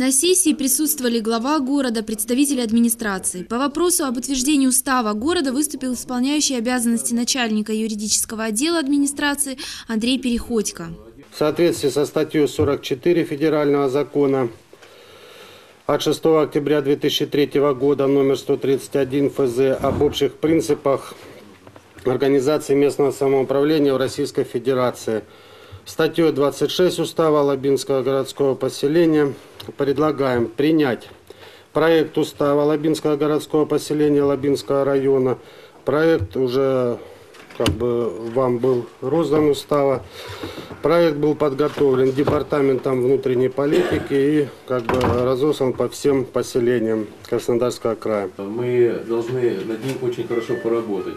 На сессии присутствовали глава города, представители администрации. По вопросу об утверждении устава города выступил исполняющий обязанности начальника юридического отдела администрации Андрей Переходько. В соответствии со статьей 44 Федерального закона от 6 октября 2003 года номер 131 ФЗ об общих принципах организации местного самоуправления в Российской Федерации. Статьей 26 Устава Лабинского городского поселения предлагаем принять проект Устава Лабинского городского поселения Лабинского района. Проект уже как бы вам был роздан устава. Проект был подготовлен департаментом внутренней политики и как бы разослан по всем поселениям Краснодарского края. Мы должны над ним очень хорошо поработать,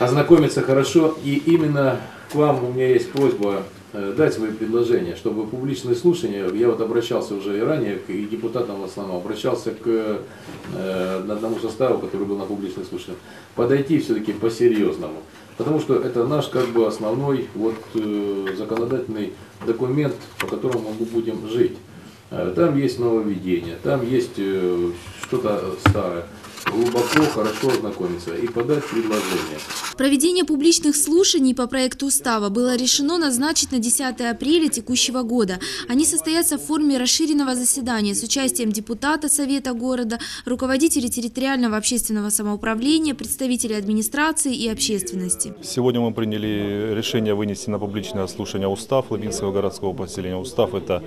ознакомиться хорошо. И именно к вам у меня есть просьба э, дать свои предложения, чтобы публичные слушания, я вот обращался уже и ранее, и депутатам в основном, обращался к э, одному составу, который был на публичных слушаниях, подойти все-таки по-серьезному. Потому что это наш как бы основной вот, э, законодательный документ, по которому мы будем жить. Э, Там есть нововведения, там есть э, что-то старое. Глубоко, хорошо ознакомиться и подать предложение. Проведение публичных слушаний по проекту устава было решено назначить на 10 апреля текущего года. Они состоятся в форме расширенного заседания с участием депутата Совета города, руководителей территориального общественного самоуправления, представителей администрации и общественности. Сегодня мы приняли решение вынести на публичное слушание устав Лабинского городского поселения. Устав – это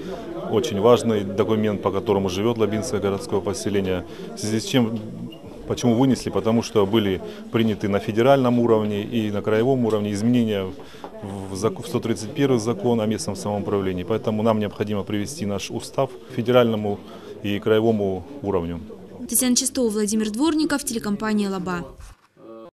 очень важный документ, по которому живет Лабинское городское поселение. В связи с чем, почему вынесли? Потому что были приняты на федеральном уровне и на краевом уровне изменения в зак- в 131 закон о местном самоуправлении. Поэтому нам необходимо привести наш устав к федеральному и краевому уровню. Татьяна Чистова, Владимир Дворников, телекомпания «Лаба».